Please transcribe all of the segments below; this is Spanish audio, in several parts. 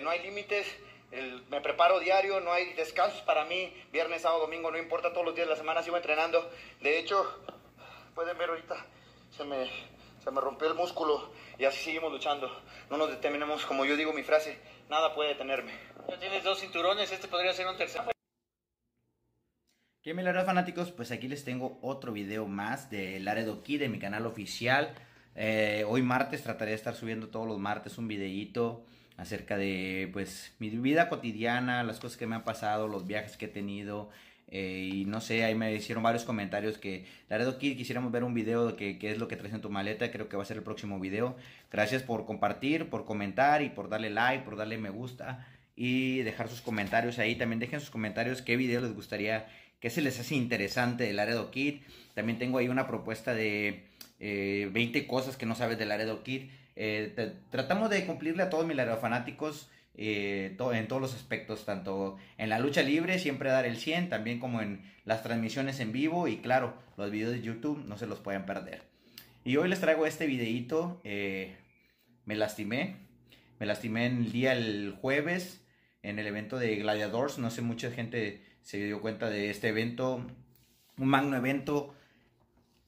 Eh, no hay límites, me preparo diario, no hay descansos para mí, viernes, sábado, domingo, no importa, todos los días de la semana sigo entrenando. De hecho, pueden ver ahorita, se me, se me rompió el músculo y así seguimos luchando. No nos detenemos, como yo digo mi frase, nada puede detenerme. Ya tienes dos cinturones, este podría ser un tercer. ¿Qué milagros fanáticos? Pues aquí les tengo otro video más de Laredo Kid de mi canal oficial. Eh, hoy martes trataré de estar subiendo todos los martes un videíto acerca de pues mi vida cotidiana, las cosas que me han pasado, los viajes que he tenido. Eh, y no sé, ahí me hicieron varios comentarios que Laredo Kid quisiéramos ver un video de qué es lo que traes en tu maleta. Creo que va a ser el próximo video. Gracias por compartir, por comentar y por darle like, por darle me gusta y dejar sus comentarios ahí. También dejen sus comentarios qué video les gustaría qué se les hace interesante del Laredo Kid. También tengo ahí una propuesta de 20 eh, cosas que no sabes del Laredo Kid. Eh, tratamos de cumplirle a todos mis fanáticos eh, en todos los aspectos, tanto en la lucha libre, siempre dar el 100, también como en las transmisiones en vivo y claro, los videos de YouTube no se los pueden perder. Y hoy les traigo este videito, me lastimé, me lastimé el día el jueves en el evento de Gladiadors, no sé, mucha gente se dio cuenta de este evento, un magno evento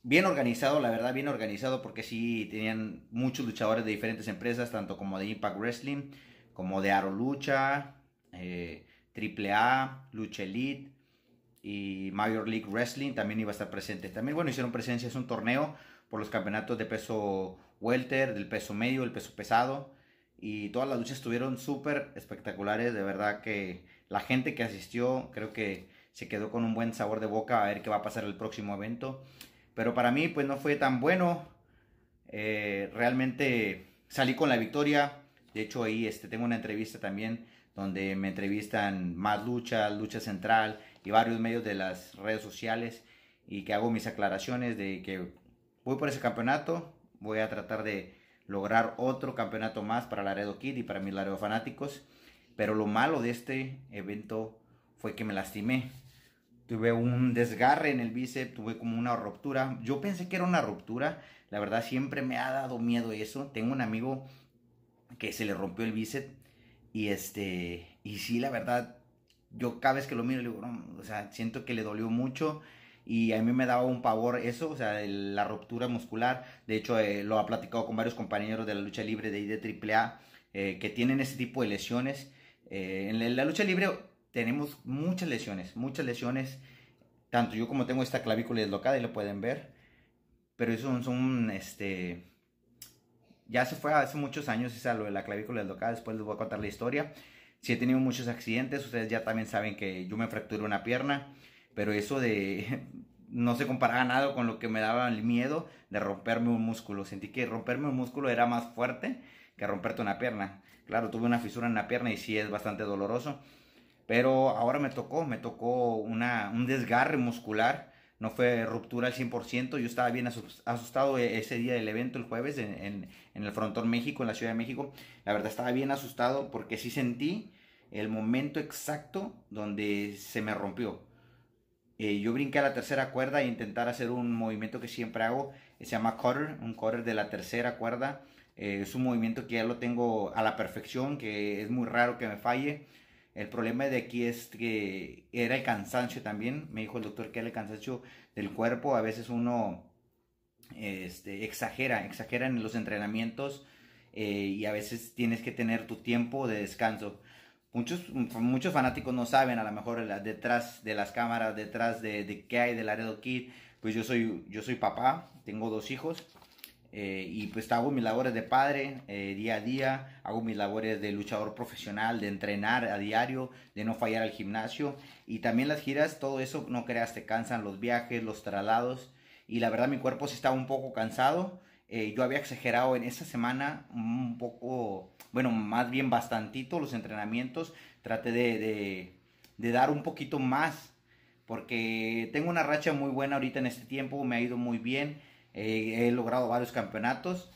bien organizado, la verdad, bien organizado porque sí tenían muchos luchadores de diferentes empresas, tanto como de Impact Wrestling, como de Aro Lucha, eh, AAA, Lucha Elite y Major League Wrestling también iba a estar presente. También, bueno, hicieron presencia, es un torneo por los campeonatos de peso welter, del peso medio, el peso pesado. Y todas las luchas estuvieron súper espectaculares, de verdad que la gente que asistió creo que se quedó con un buen sabor de boca a ver qué va a pasar el próximo evento. Pero para mí pues no fue tan bueno. Eh, realmente salí con la victoria. De hecho ahí este, tengo una entrevista también donde me entrevistan más lucha, lucha central y varios medios de las redes sociales y que hago mis aclaraciones de que voy por ese campeonato, voy a tratar de lograr otro campeonato más para Laredo Kid y para mis Laredo fanáticos pero lo malo de este evento fue que me lastimé. Tuve un desgarre en el bíceps, tuve como una ruptura. Yo pensé que era una ruptura. La verdad siempre me ha dado miedo eso. Tengo un amigo que se le rompió el bíceps y este y sí, la verdad yo cada vez que lo miro le digo, o sea, siento que le dolió mucho y a mí me daba un pavor eso, o sea, la ruptura muscular. De hecho, eh, lo ha platicado con varios compañeros de la lucha libre de IDAAA eh, que tienen ese tipo de lesiones eh, en la lucha libre tenemos muchas lesiones, muchas lesiones. Tanto yo como tengo esta clavícula deslocada y lo pueden ver. Pero eso son, este... Ya se fue hace muchos años esa lo de la clavícula deslocada. Después les voy a contar la historia. Si he tenido muchos accidentes, ustedes ya también saben que yo me fracturé una pierna. Pero eso de... no se comparaba nada con lo que me daba el miedo de romperme un músculo. Sentí que romperme un músculo era más fuerte que romperte una pierna. Claro, tuve una fisura en la pierna y sí es bastante doloroso. Pero ahora me tocó, me tocó una, un desgarre muscular. No fue ruptura al 100%. Yo estaba bien asustado e-, ese día del evento, el jueves, en, el Frontón México, en la Ciudad de México. La verdad estaba bien asustado porque sí sentí el momento exacto donde se me rompió. Eh, yo brinqué a la tercera cuerda e intentar hacer un movimiento que siempre hago. Se llama cutter, un cutter de la tercera cuerda. Eh, es un movimiento que ya lo tengo a la perfección, que es muy raro que me falle. El problema de aquí es que era el cansancio también. Me dijo el doctor que era el cansancio del cuerpo. A veces uno este, exagera, exagera en los entrenamientos eh, y a veces tienes que tener tu tiempo de descanso. Muchos, muchos fanáticos no saben a lo mejor detrás de las cámaras, detrás de, de qué hay del Laredo Kid. Pues yo soy, yo soy papá, tengo dos hijos eh, y pues hago mis labores de padre eh, día a día, hago mis labores de luchador profesional, de entrenar a diario, de no fallar al gimnasio. Y también las giras, todo eso no creas, te cansan los viajes, los traslados. Y la verdad mi cuerpo sí estaba un poco cansado. Eh, yo había exagerado en esa semana un poco, bueno, más bien bastantito los entrenamientos, traté de, de, de dar un poquito más porque tengo una racha muy buena ahorita en este tiempo, me ha ido muy bien he logrado varios campeonatos,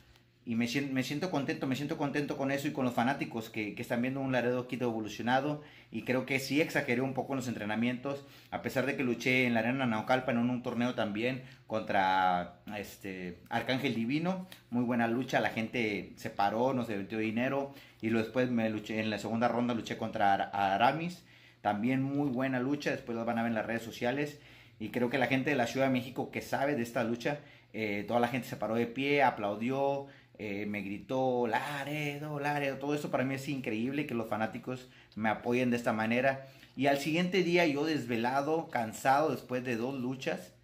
y me me siento contento, me siento contento con eso y con los fanáticos que, que están viendo un Laredo Kid evolucionado y creo que sí exageré un poco en los entrenamientos, a pesar de que luché en la arena Naucalpa en un, torneo también contra este Arcángel Divino, muy buena lucha, la gente se paró, nos devolvió dinero y luego después me luché en la segunda ronda luché contra Aramis, también muy buena lucha, después las van a ver en las redes sociales y creo que la gente de la Ciudad de México que sabe de esta lucha, eh, toda la gente se paró de pie, aplaudió, eh, me gritó Laredo, Laredo, todo eso para mí es increíble que los fanáticos me apoyen de esta manera. Y al siguiente día yo desvelado, cansado después de dos luchas,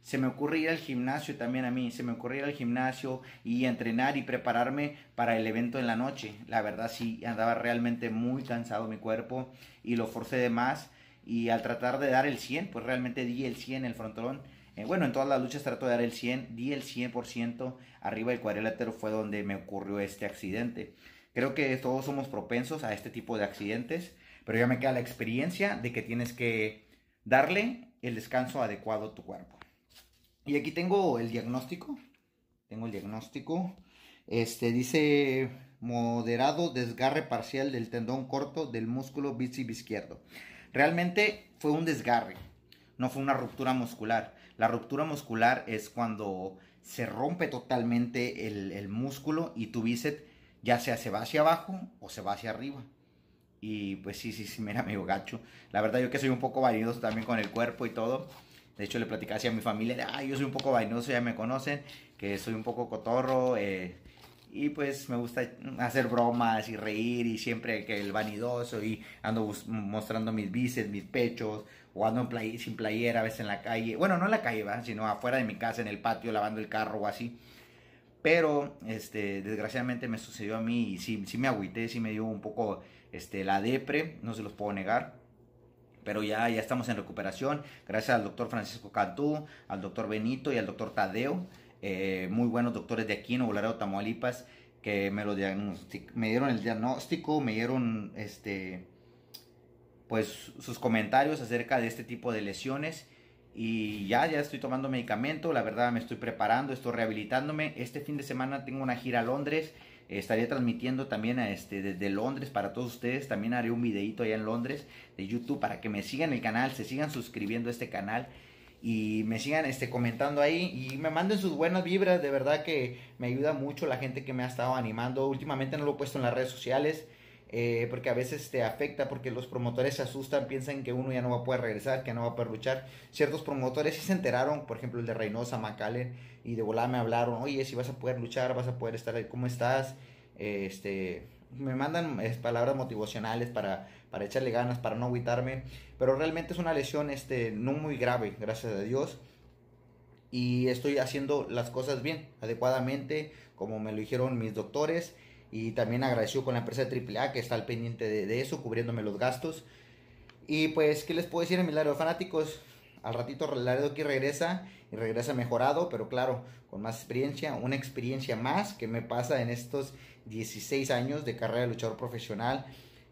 se me ocurre ir al gimnasio también a mí, se me ocurre ir al gimnasio y entrenar y prepararme para el evento en la noche. La verdad sí, andaba realmente muy cansado mi cuerpo y lo forcé de más y al tratar de dar el 100, pues realmente di el 100 en el frontalón eh, bueno, en todas las luchas trato de dar el 100, di el 100%, arriba del cuadrilátero fue donde me ocurrió este accidente. Creo que todos somos propensos a este tipo de accidentes, pero ya me queda la experiencia de que tienes que darle el descanso adecuado a tu cuerpo. Y aquí tengo el diagnóstico, tengo el diagnóstico, este dice moderado desgarre parcial del tendón corto del músculo bíceps izquierdo. Realmente fue un desgarre, no fue una ruptura muscular. La ruptura muscular es cuando se rompe totalmente el, músculo y tu bíceps ya sea se va hacia abajo o se va hacia arriba. Y pues sí, sí, sí, mira, medio gacho. La verdad yo que soy un poco vanidoso también con el cuerpo y todo. De hecho le platicaba a mi familia, ah, yo soy un poco vanidoso, ya me conocen, que soy un poco cotorro. Eh, y pues me gusta hacer bromas y reír y siempre que el vanidoso y ando mostrando mis bíceps, mis pechos o ando sin playera a veces en la calle. Bueno, no en la calle, sino afuera de mi casa, en el patio, lavando el carro o así. Pero, este, desgraciadamente me sucedió a mí y sí, sí me agüité, sí me dio un poco este, la depre, no se los puedo negar. Pero ya, ya estamos en recuperación, gracias al doctor Francisco Cantú, al doctor Benito y al doctor Tadeo. Eh, muy buenos doctores de aquí en Nuevo Tamaulipas, que me, me dieron el diagnóstico, me dieron este, pues, sus comentarios acerca de este tipo de lesiones. Y ya, ya estoy tomando medicamento, la verdad me estoy preparando, estoy rehabilitándome. Este fin de semana tengo una gira a Londres, estaré transmitiendo también a este, desde Londres para todos ustedes. También haré un videito allá en Londres de YouTube para que me sigan el canal, se sigan suscribiendo a este canal y me sigan este, comentando ahí y me manden sus buenas vibras. De verdad que me ayuda mucho la gente que me ha estado animando. Últimamente no lo he puesto en las redes sociales eh, porque a veces te afecta porque los promotores se asustan, piensan que uno ya no va a poder regresar, que no va a poder luchar. Ciertos promotores sí se enteraron, por ejemplo el de Reynosa, McAllen, y de volada me hablaron, oye, si vas a poder luchar, vas a poder estar ahí, ¿cómo estás? este, me mandan palabras motivacionales para, para echarle ganas, para no agüitarme. Pero realmente es una lesión este, no muy grave, gracias a Dios. Y estoy haciendo las cosas bien, adecuadamente, como me lo dijeron mis doctores. Y también agradeció con la empresa de AAA que está al pendiente de, eso, cubriéndome los gastos. Y pues, ¿qué les puedo decir a mis Laredo fanáticos? Al ratito Laredo aquí regresa y regresa mejorado, pero claro, con más experiencia, una experiencia más que me pasa en estos 16 años de carrera de luchador profesional.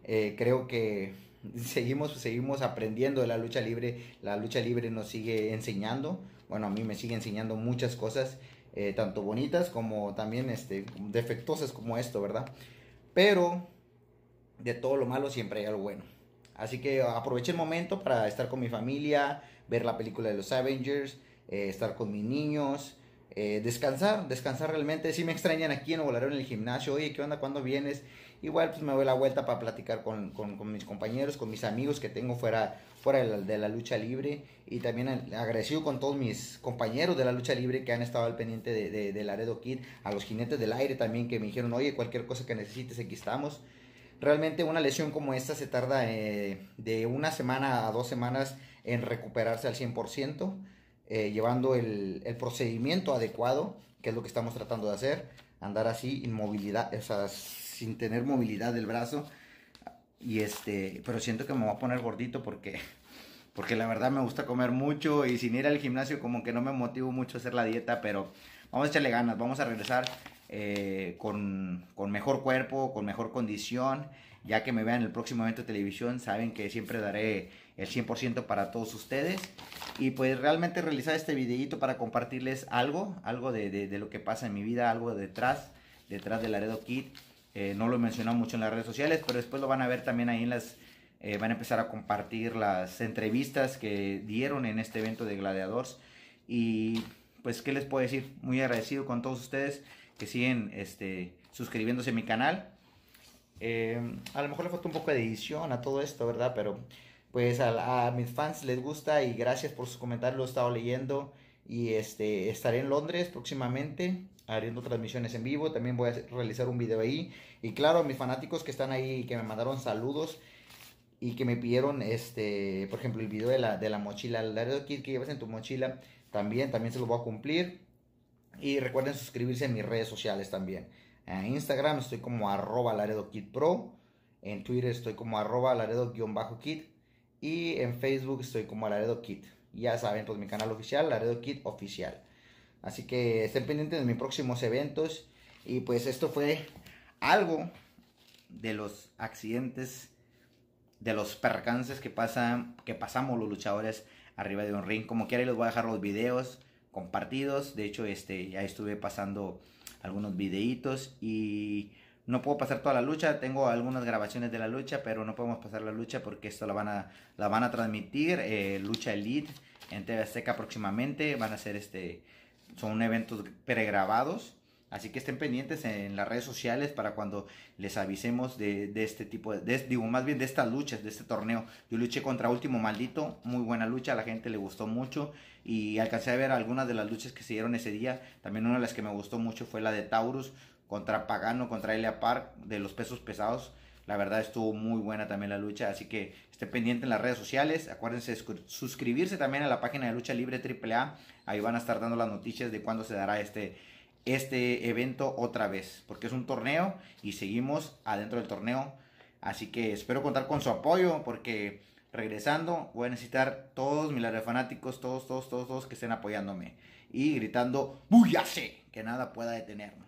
Eh, creo que seguimos, seguimos aprendiendo de la lucha libre. La lucha libre nos sigue enseñando. Bueno, a mí me sigue enseñando muchas cosas, eh, tanto bonitas como también este, defectuosas como esto, ¿verdad? Pero de todo lo malo siempre hay algo bueno. Así que aproveché el momento para estar con mi familia, ver la película de los Avengers, eh, estar con mis niños, eh, descansar, descansar realmente. Si me extrañan aquí en Nuevo en el gimnasio, oye, ¿qué onda? ¿Cuándo vienes? Igual pues me doy la vuelta para platicar con, mis compañeros, con mis amigos que tengo fuera, fuera de, la, lucha libre. Y también agradecido con todos mis compañeros de la lucha libre que han estado al pendiente de, de, Laredo Kid. A los jinetes del aire también que me dijeron, oye, cualquier cosa que necesites, aquí estamos. Realmente una lesión como esta se tarda eh, de una semana a dos semanas en recuperarse al 100%. Eh, llevando el, procedimiento adecuado, que es lo que estamos tratando de hacer, andar así, inmovilidad, o sin tener movilidad del brazo. Y este, pero siento que me voy a poner gordito porque, porque la verdad me gusta comer mucho y sin ir al gimnasio como que no me motivo mucho a hacer la dieta, pero vamos a echarle ganas, vamos a regresar eh, con, con mejor cuerpo, con mejor condición, ya que me vean el próximo evento de televisión, saben que siempre daré el 100% para todos ustedes. Y pues realmente realizar este videito para compartirles algo, algo de, lo que pasa en mi vida, algo detrás detrás de Laredo Kid. Eh, no lo he mencionado mucho en las redes sociales, pero después lo van a ver también ahí en las... Eh, van a empezar a compartir las entrevistas que dieron en este evento de Gladiadores. Y pues, ¿qué les puedo decir? Muy agradecido con todos ustedes que siguen este, suscribiéndose a mi canal. Eh, a lo mejor le falta un poco de edición a todo esto, ¿verdad? Pero pues a, mis fans les gusta y gracias por sus comentarios, lo he estado leyendo y este estaré en Londres próximamente haciendo transmisiones en vivo, también voy a realizar un video ahí y claro, mis fanáticos que están ahí que me mandaron saludos y que me pidieron este, por ejemplo, el video de la, de la mochila, el kit que llevas en tu mochila, también también se lo voy a cumplir y recuerden suscribirse en mis redes sociales también. En Instagram estoy como arroba Laredo Pro. En Twitter estoy como arroba Laredo-Kid. Y en Facebook estoy como Laredo Kid. Ya saben, pues mi canal oficial, Laredo Kid Oficial. Así que estén pendientes de mis próximos eventos. Y pues esto fue algo de los accidentes, de los percances que pasan, que pasamos los luchadores arriba de un ring. Como quiera, les voy a dejar los videos compartidos. De hecho, este ya estuve pasando algunos videitos y no puedo pasar toda la lucha, tengo algunas grabaciones de la lucha, pero no podemos pasar la lucha porque esto la van a, la van a transmitir, eh, lucha elite en TV Azteca próximamente, van a ser este, son eventos pregrabados. Así que estén pendientes en las redes sociales para cuando les avisemos de, este tipo de, digo, más bien de estas luchas, de este torneo. Yo luché contra Último Maldito, muy buena lucha, a la gente le gustó mucho y alcancé a ver algunas de las luchas que se dieron ese día. También una de las que me gustó mucho fue la de Taurus contra Pagano, contra Elia Park, de los pesos pesados. La verdad estuvo muy buena también la lucha, así que estén pendientes en las redes sociales. Acuérdense de suscribirse también a la página de Lucha Libre AAA. Ahí van a estar dando las noticias de cuándo se dará este este evento otra vez, porque es un torneo y seguimos adentro del torneo. Así que espero contar con su apoyo, porque regresando voy a necesitar todos mis fanáticos, todos, todos, todos, todos que estén apoyándome y gritando, ¡Buyase! Que nada pueda detenernos.